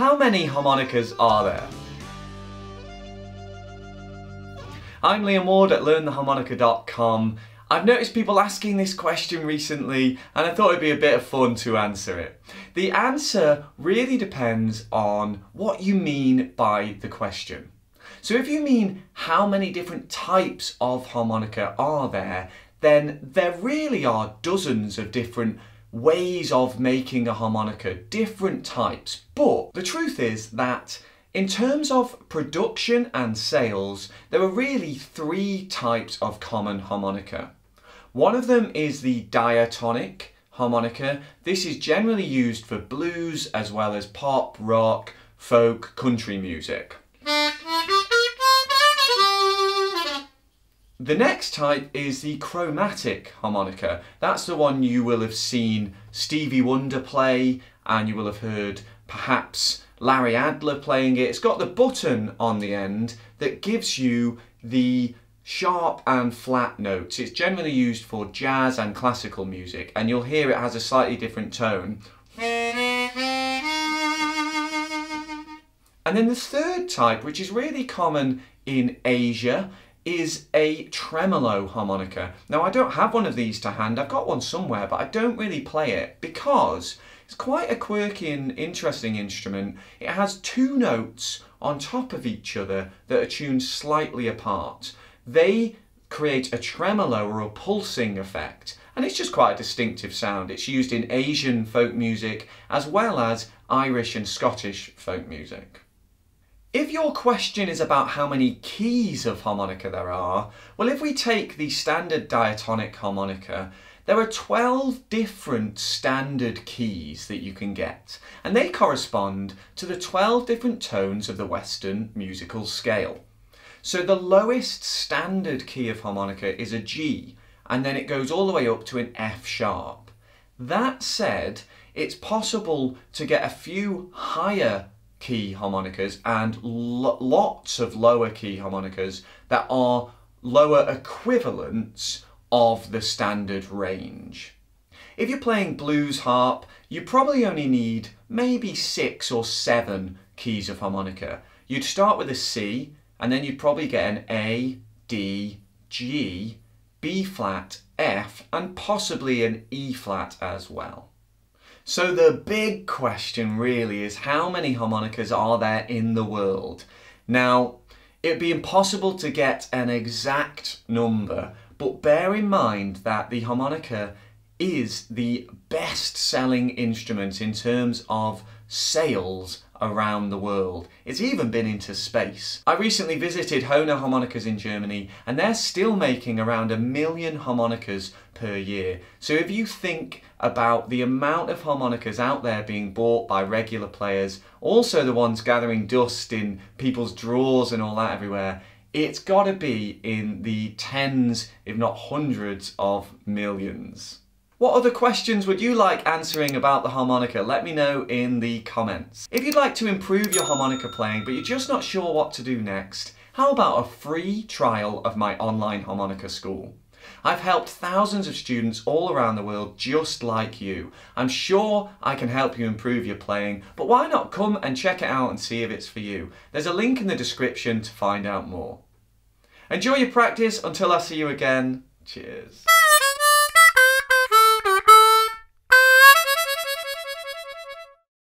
How many harmonicas are there? I'm Liam Ward at learntheharmonica.com. I've noticed people asking this question recently and I thought it'd be a bit of fun to answer it. The answer really depends on what you mean by the question. So if you mean how many different types of harmonica are there, then there really are dozens of different ways of making a harmonica, different types. But the truth is that in terms of production and sales, there are really three types of common harmonica. One of them is the diatonic harmonica. This is generally used for blues as well as pop, rock, folk, country music. The next type is the chromatic harmonica. That's the one you will have seen Stevie Wonder play and you will have heard perhaps Larry Adler playing it. It's got the button on the end that gives you the sharp and flat notes. It's generally used for jazz and classical music and you'll hear it has a slightly different tone. And then the third type, which is really common in Asia, is a tremolo harmonica. Now I don't have one of these to hand, I've got one somewhere, but I don't really play it because it's quite a quirky and interesting instrument. It has two notes on top of each other that are tuned slightly apart they create a tremolo or a pulsing effect and it's just quite a distinctive sound. It's used in Asian folk music as well as Irish and Scottish folk music. If your question is about how many keys of harmonica there are, well if we take the standard diatonic harmonica, there are 12 different standard keys that you can get and they correspond to the 12 different tones of the Western musical scale. So the lowest standard key of harmonica is a G, and then it goes all the way up to an F sharp. That said, it's possible to get a few higher key harmonicas and lots of lower key harmonicas that are lower equivalents of the standard range. If you're playing blues harp, you probably only need maybe six or seven keys of harmonica. You'd start with a C, and then you'd probably get an A, D, G, B flat, F, and possibly an E flat as well. So the big question really is how many harmonicas are there in the world? Now, it'd be impossible to get an exact number, but bear in mind that the harmonica is the best selling instrument in terms of sales around the world. It's even been into space. I recently visited Hohner Harmonicas in Germany and they're still making around a million harmonicas per year. So if you think about the amount of harmonicas out there being bought by regular players, also the ones gathering dust in people's drawers and all that everywhere, it's got to be in the tens, if not hundreds of millions. What other questions would you like answering about the harmonica? Let me know in the comments. If you'd like to improve your harmonica playing but you're just not sure what to do next, how about a free trial of my online harmonica school? I've helped thousands of students all around the world just like you. I'm sure I can help you improve your playing, but why not come and check it out and see if it's for you? There's a link in the description to find out more. Enjoy your practice until I see you again. Cheers.